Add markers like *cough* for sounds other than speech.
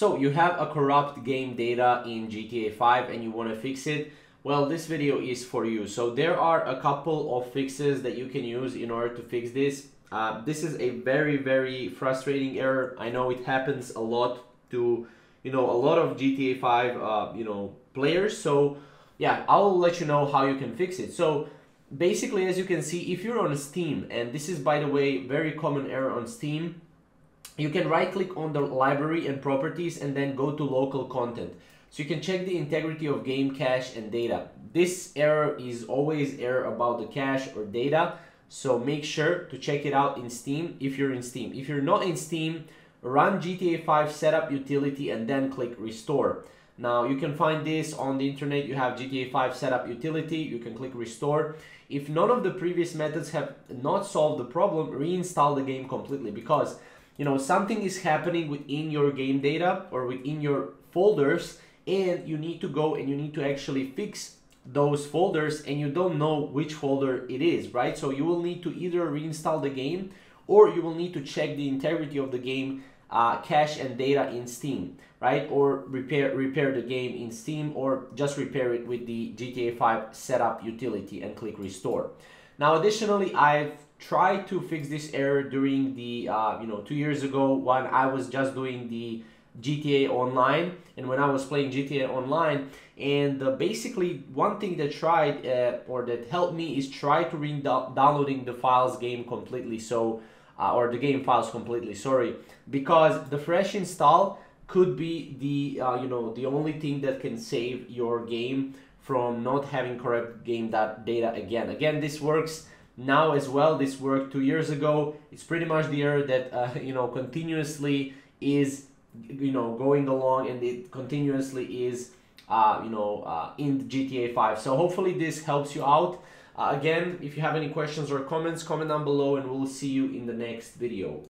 So you have a corrupt game data in GTA 5 and you want to fix it. Well, this video is for you. So there are a couple of fixes that you can use in order to fix this. Uh, this is a very, very frustrating error. I know it happens a lot to, you know, a lot of GTA 5, uh, you know, players. So yeah, I'll let you know how you can fix it. So basically, as you can see, if you're on Steam, and this is, by the way, very common error on Steam, you can right click on the library and properties and then go to local content. So you can check the integrity of game cache and data. This error is always error about the cache or data. So make sure to check it out in Steam if you're in Steam. If you're not in Steam, run GTA 5 setup utility and then click restore. Now you can find this on the internet. You have GTA 5 setup utility. You can click restore. If none of the previous methods have not solved the problem, reinstall the game completely because you know something is happening within your game data or within your folders and you need to go and you need to actually fix those folders and you don't know which folder it is, right? So you will need to either reinstall the game or you will need to check the integrity of the game uh, cache and data in Steam, right? Or repair repair the game in Steam or just repair it with the GTA 5 setup utility and click restore. Now, additionally, I've tried to fix this error during the, uh, you know, two years ago when I was just doing the GTA Online and when I was playing GTA Online. And uh, basically one thing that tried uh, or that helped me is try to re downloading the files game completely. So uh, or the game files completely sorry. Because the fresh install could be the uh, you know the only thing that can save your game from not having correct game that data again. Again this works now as well this worked two years ago it's pretty much the error that uh, *laughs* you know continuously is you know going along and it continuously is uh, you know uh, in GTA 5 so hopefully this helps you out. Uh, again if you have any questions or comments comment down below and we'll see you in the next video